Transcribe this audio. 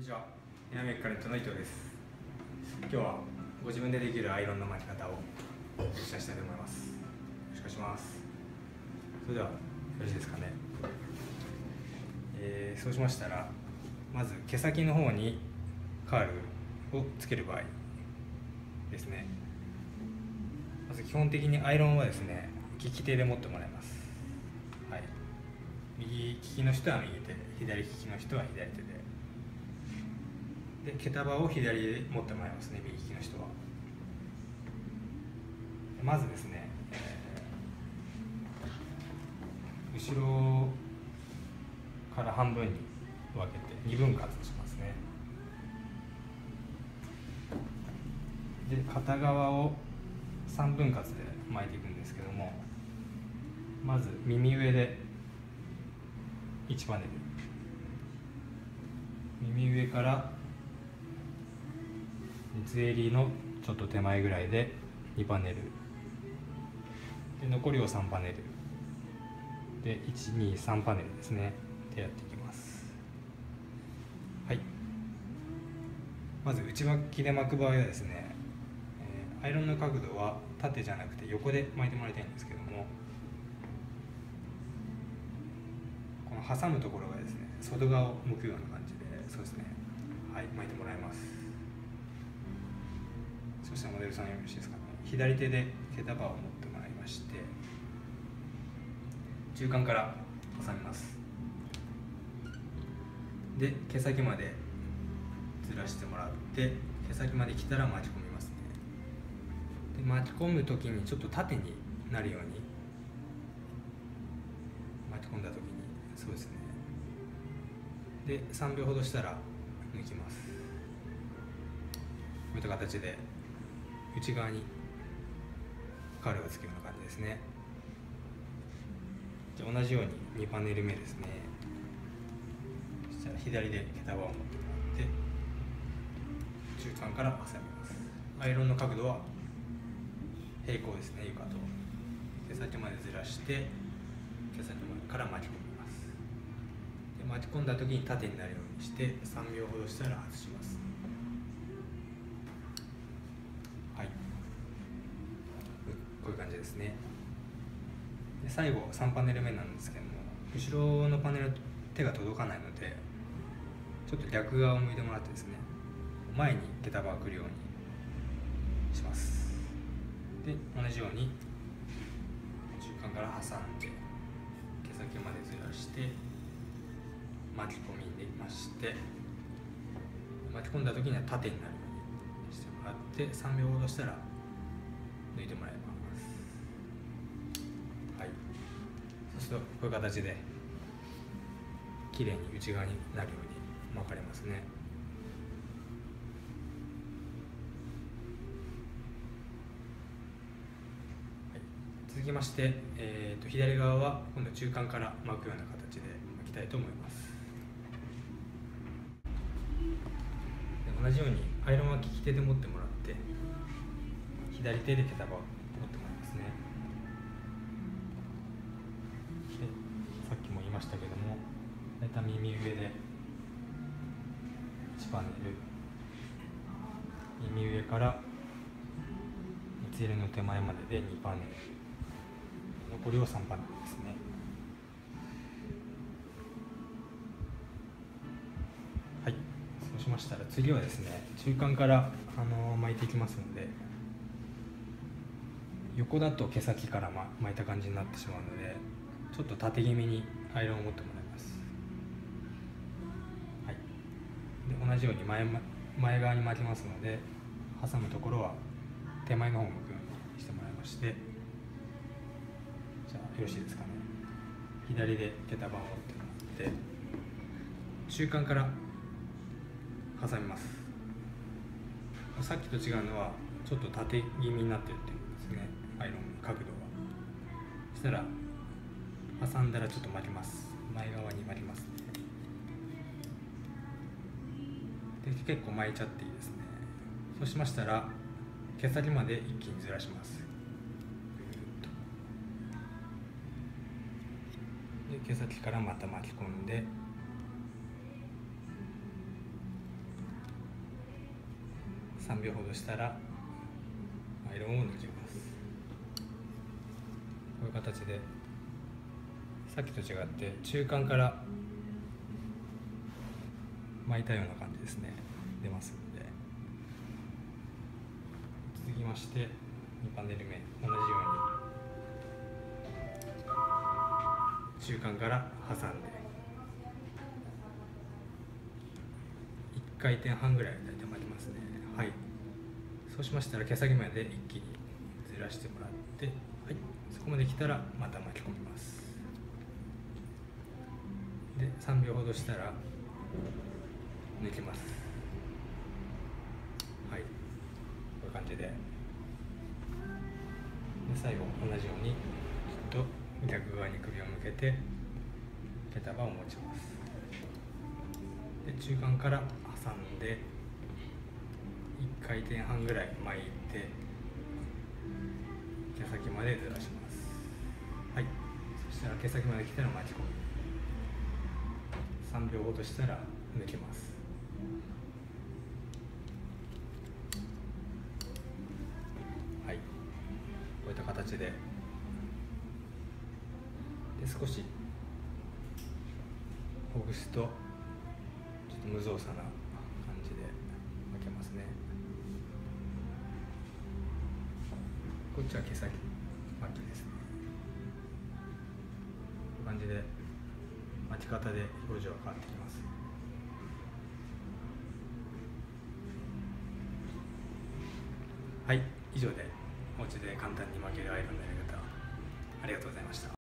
にちは。エアメックカレットの伊藤です。今日はご自分でできるアイロンの巻き方をお伝えしたいと思います。よろしくお願いします。それではよろしいですかね、えーそうしましたらまず毛先の方にカールをつける場合ですね。まず基本的にアイロンはですね利き手で持ってもらいます。はい。右利きの人は右手左利きの人は左手で。で毛束を左で持ってもらいますね右利きの人は。まずですね、えー後ろから半分に分けて2分割しますね。で片側を3分割で巻いていくんですけどもまず耳上で1パネル。耳上から三つ襟のちょっと手前ぐらいで2パネル。で残りを3パネル。で123パネルですね。でやっていきます。はい。まず内巻きで巻く場合はですね、えーアイロンの角度は縦じゃなくて横で巻いてもらいたいんですけどもこの挟むところがですね外側を向くような感じでそうですね。はい巻いてもらいます。そしたらモデルさんよろしいですかね。左手で毛束を持ってもらいまして中間から挟みます。で毛先までずらしてもらって毛先まで来たら巻き込みますね。で巻き込む時にちょっと縦になるように巻き込んだ時にそうですね。で3秒ほどしたら抜きます。こういった形で内側にカールがつくような感じですね。じゃ同じように2パネル目ですね。そしたら左で毛束を持ってもらって中間から挟みます。アイロンの角度は平行ですね床と。毛先までずらして毛先までから巻き込みます。で巻き込んだ時に縦になるようにして3秒ほどしたら外しますはいこういう感じですね。で最後3パネル目なんですけども後ろのパネル手が届かないのでちょっと逆側を向いてもらってですね前に毛束が来るようにします。で同じように中間から挟んで毛先までずらして巻き込みにまして巻き込んだ時には縦になるようにしてもらって3秒ほどしたら抜いてもらいまそうするとこういう形で綺麗に内側になるように巻かれますね。はい。続きまして、えー、と左側は今度中間から巻くような形で巻きたいと思います。同じようにアイロンは利き手で持ってもらって左手で毛束を大体耳上で1パネル耳上から三つ入れの手前までで2パネル残りを3パネルですね。はい。そうしましたら次はですね中間から、あの巻いていきますので横だと毛先から、巻いた感じになってしまうのでちょっと縦気味にアイロンを持ってもらいますはいで同じように前前側に巻きますので挟むところは手前の方を向くようにしてもらいましてじゃあよろしいですかね。左で毛束を持ってもらって中間から挟みます。さっきと違うのはちょっと縦気味になってるっていうんですね。アイロンの角度が。そしたら挟んだらちょっと巻きます。前側に巻きます。結構巻いちゃっていいですね。そうしましたら毛先まで一気にずらします。で毛先からまた巻き込んで。3秒ほどしたらアイロンを抜きます。こういう形でさっきと違って中間から巻いたような感じですね。出ますので。続きまして2パネル目。同じように。中間から挟んで。1回転半ぐらい大体巻きますね。はい。そうしましたら毛先まで一気にずらしてもらってはい。そこまで来たらまた巻き込みます。で3秒ほどしたら抜きます。はい。こういう感じで。で最後同じようにきっと逆側に首を向けて毛束を持ちます。で中間から挟んで1回転半ぐらい巻いて毛先までずらします。はい。そしたら毛先まで来たら巻き込み3秒ほどしたら抜きます。はい。こういった形で。で少し。ほぐすと。ちょっと無造作な感じで。巻けますね。こっちは毛先巻きですね。こういう感じで。巻き方で表情が変わってきます。はい以上でお家で簡単に巻けるアイロンのやり方ありがとうございました。